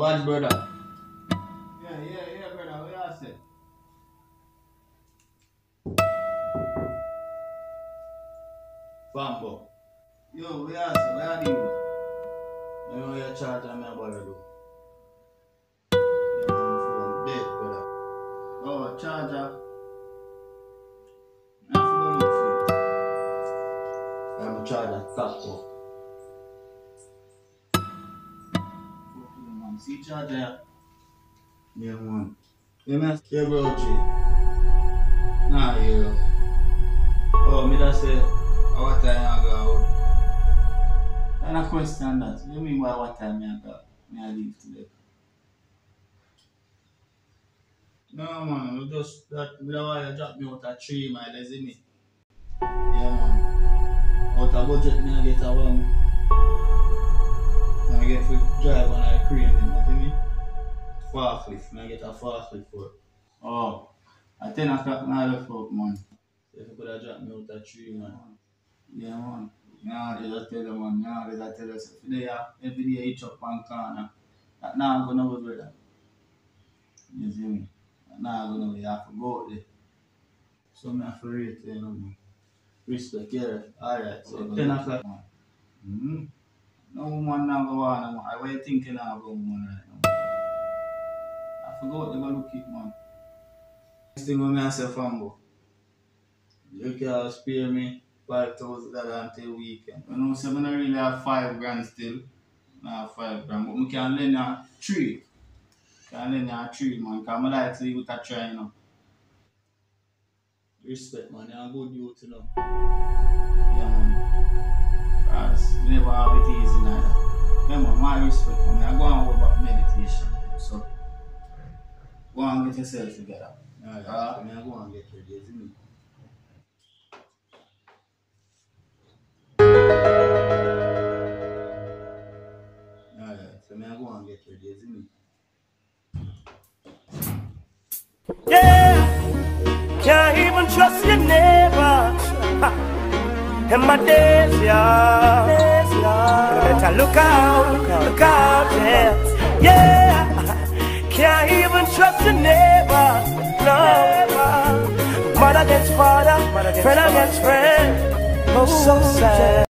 Watch, brother. Yeah, yeah, yeah, brother. What you say? Fampo. Yo, say? What you do? You know your charger me about to do. Man, phone dead, brother. Oh, charger. I'm forgot look for Charger top up. you. Man, see. Yeah, man. Me Yeah, bro, G. Nah, you. Oh, me that say, What time out? And a question that. You mean by what time me I? Me I leave today? No man, we just that me why you drop me out a three mile, isn't it? yeah, man. Out of budget, me I get a one. I get to drive on a crane, you see me? Forklift, I get a forklift for it. Oh, at 10 o'clock now I left out, man. If you could have dropped me out a tree, man. Yeah, man. Yeah, they just tell you, man. Yeah, they just tell if they are, every day you chop one corner, that now I'm gonna go brother. You see me? That now I'm gonna go, you have to go out there. So me have to rate you, know, man. Respect, yeah. Alright, So so 10 o'clock, man. Mm-hmm. No woman now go on. What you thinking now about woman right now? I forgot go look it, man. Next thing when me I say, fambo, you can spare me five thousand dollars until weekend. You know, so I don't really have five grand still. I have five grand, but I can lend you three. Can lend you three, man. Because I like to live with a try, you know. respect, man. You're a good youth, you know. Yeah, man. Cause go and get yourself together. Alright, Ah. so me I go and get ready, isn't it? Alright, so me I go and get ready, isn't it? Yeah, can't even trust your neighbors. Ha. In my days, yeah. Better look out, look out, yeah. Yeah, can't trust your neighbors. No, mother against father, friend against friend. Oh, so sad.